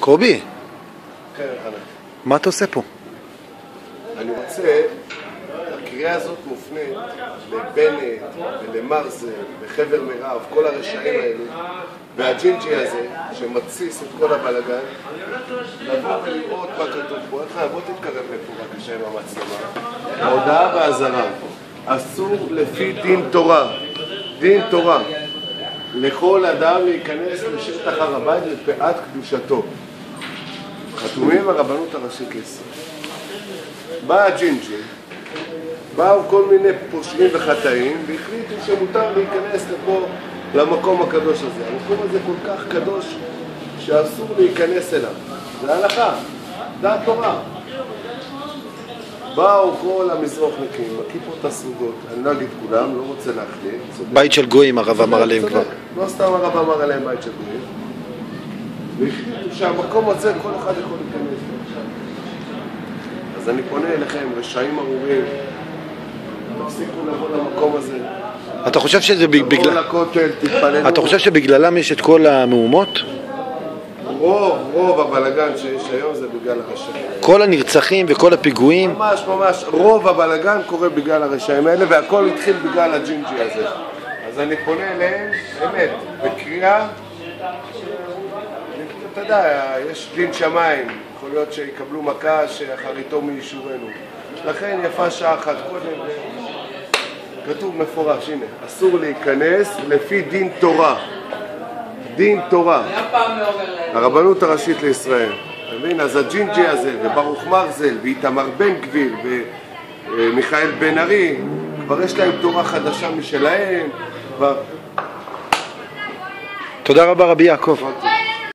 קובי, כן. מה אתה עושה פה? אני רוצה, הקריאה הזאת מופנית לבנט ולמרזל וחבר מירב, כל הרשעים האלה, והג'ינג'י הזה, שמתסיס את כל הבלגן, לבוא ולראות מה כתוב פה. איך בוא תתקרב לפה בבקשה עם המצלמה. הודעה ואזהרה. אסור לפי דין תורה, דין תורה, לכל אדם להיכנס לשטח הר הבית מפאת קדושתו. חתומים הרבנות הראשית לישראל. בא הג'ינג'י, באו כל מיני פושעים וחטאים והחליטו שמותר להיכנס לפה, למקום הקדוש הזה. המקום הזה כל כך קדוש שאסור להיכנס אליו. זה הלכה, זה התורה. באו כל המזרוחניקים, הכיפות הסרוגות, אני לא אגיד כולם, לא רוצה. צודק. בית של גויים הרב אמר עליהם. כבר. לא סתם הרב אמר עליהם בית של גויים. שהמקום הזה כל אחד יכול להיכנס. אז אני פונה אליכם, רשעים ארורים, תפסיקו לבוא למקום הזה. אתה חושב שזה ב- תבואו בגלל... לכותל, תתפללו. אתה חושב שבגללם יש את כל המהומות? רוב, רוב הבלגן שיש היום זה בגלל הרשעים. כל הנרצחים וכל הפיגועים? ממש ממש, רוב הבלגן קורה בגלל הרשעים האלה והכל התחיל בגלל הג'ינג'י הזה. אז אני פונה אליהם, באמת, בקריאה, אתה יודע, יש דין שמיים, יכול להיות שיקבלו מכה שאחריתו מאישורנו. לכן יפה שעה אחת קודם, כתוב מפורש, הנה, אסור להיכנס לפי דין תורה. דין תורה. הרבנות הראשית לישראל. אתה מבין? אז הג'ינג'י הזה, וברוך מרזל, ואיתמר בן גביר, ומיכאל בן ארי, כבר יש להם תורה חדשה משלהם. תודה רבה רבי יעקב.